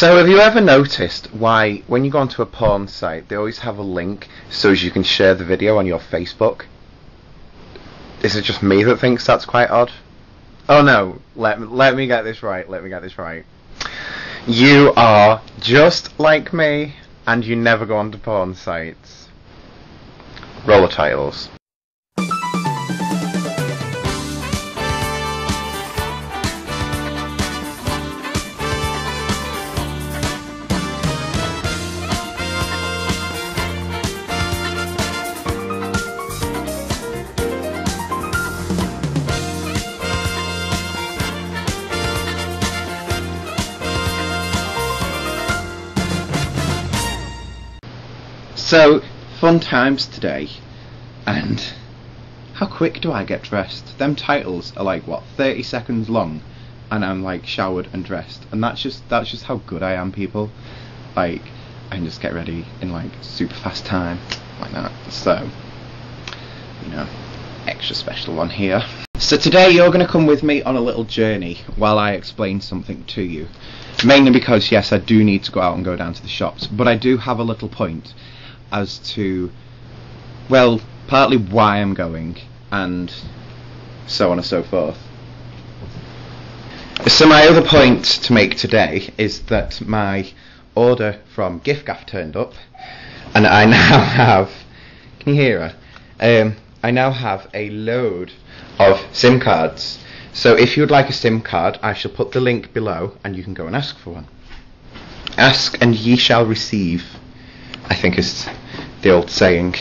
So, have you ever noticed why, when you go onto a porn site, they always have a link so as you can share the video on your Facebook? Is it just me that thinks that's quite odd? Oh no, let me, let me get this right, let me get this right. You are just like me, and you never go onto porn sites. Roller titles. So, fun times today, and how quick do I get dressed? Them titles are like what, 30 seconds long, and I'm like showered and dressed, and that's just that's just how good I am, people. Like, I can just get ready in like super fast time, like that. So, you know, extra special one here. So today you're going to come with me on a little journey while I explain something to you. Mainly because yes, I do need to go out and go down to the shops, but I do have a little point as to, well, partly why I'm going and so on and so forth. So my other point to make today is that my order from giffgaff turned up, and I now have. Can you hear her? Um, I now have a load of SIM cards. So if you would like a SIM card, I shall put the link below, and you can go and ask for one. Ask and ye shall receive. I think is the old saying.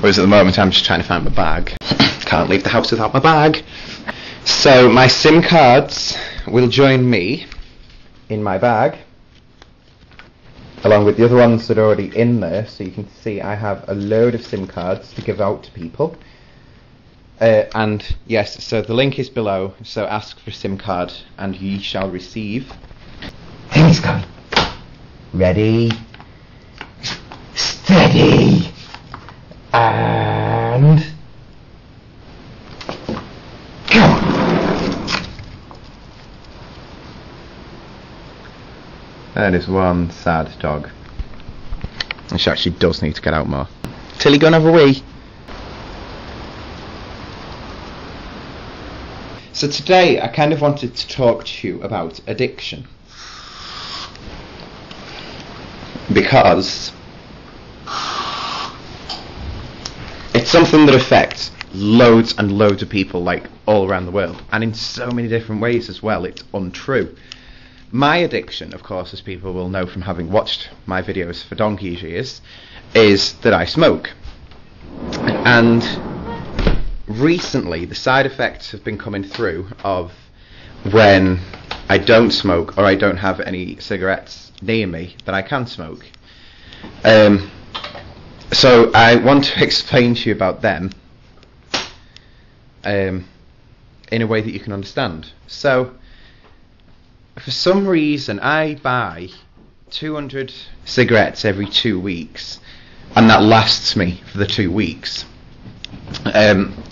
Whereas at the moment I'm just trying to find my bag. Can't leave the house without my bag. So my SIM cards will join me in my bag along with the other ones that are already in there so you can see I have a load of SIM cards to give out to people. Uh, and yes, so the link is below, so ask for SIM card and ye shall receive. He's coming. Ready? Steady. And go. That is one sad dog. She actually does need to get out more. Tilly, go and have a wee. So today I kind of wanted to talk to you about addiction. Because it's something that affects loads and loads of people like all around the world and in so many different ways as well. It's untrue. My addiction of course as people will know from having watched my videos for donkey's years is that i smoke. And recently the side effects have been coming through of when i don't smoke or i don't have any cigarettes near me that i can smoke um, so I want to explain to you about them um, in a way that you can understand. So, for some reason, I buy 200 cigarettes every two weeks, and that lasts me for the two weeks. Um,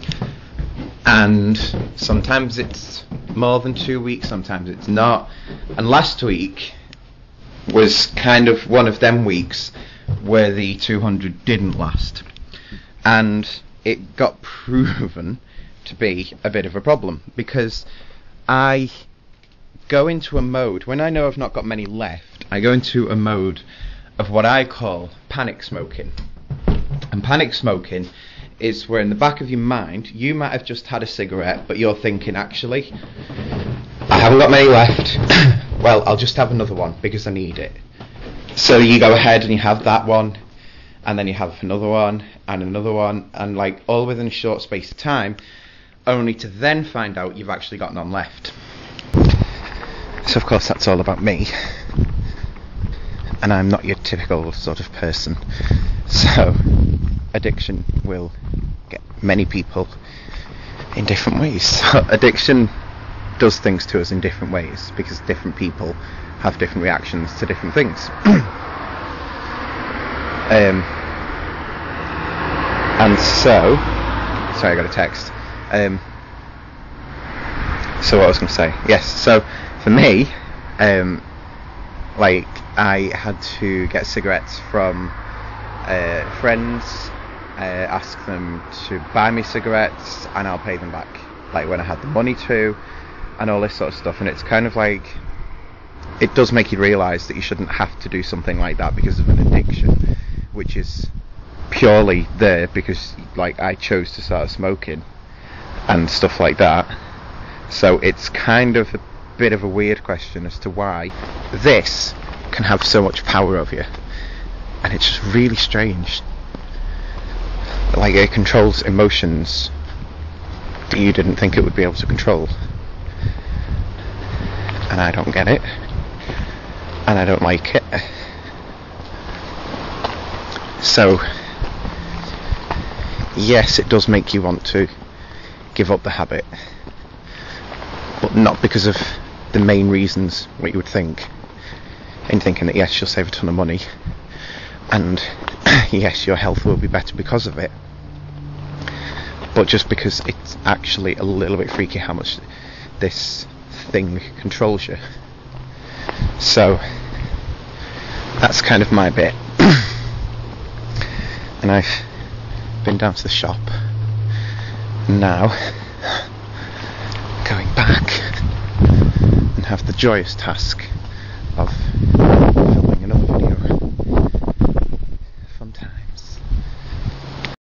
and sometimes it's more than two weeks, sometimes it's not. And last week was kind of one of them weeks where the 200 didn't last. And it got proven to be a bit of a problem because I go into a mode, when I know I've not got many left, I go into a mode of what I call panic smoking. And panic smoking is where in the back of your mind you might have just had a cigarette, but you're thinking, actually, I haven't got many left. well, I'll just have another one because I need it. So you go ahead and you have that one, and then you have another one, and another one, and like all within a short space of time, only to then find out you've actually got none left. So, of course, that's all about me. And I'm not your typical sort of person. So, addiction will many people in different ways. Addiction does things to us in different ways because different people have different reactions to different things. um, And so, sorry, I got a text. Um, so what I was going to say, yes. So for me, um, like I had to get cigarettes from uh, friends, uh, ask them to buy me cigarettes, and I'll pay them back, like when I had the money to, and all this sort of stuff. And it's kind of like it does make you realise that you shouldn't have to do something like that because of an addiction, which is purely there because like I chose to start smoking and stuff like that. So it's kind of a bit of a weird question as to why this can have so much power over you. And it's just really strange. Like it controls emotions that you didn't think it would be able to control. And I don't get it. And I don't like it. So, yes, it does make you want to give up the habit, but not because of the main reasons what you would think. In thinking that yes, you'll save a ton of money, and yes, your health will be better because of it. But just because it's actually a little bit freaky how much this thing controls you. So that's kind of my bit. and I've been down to the shop now going back and have the joyous task of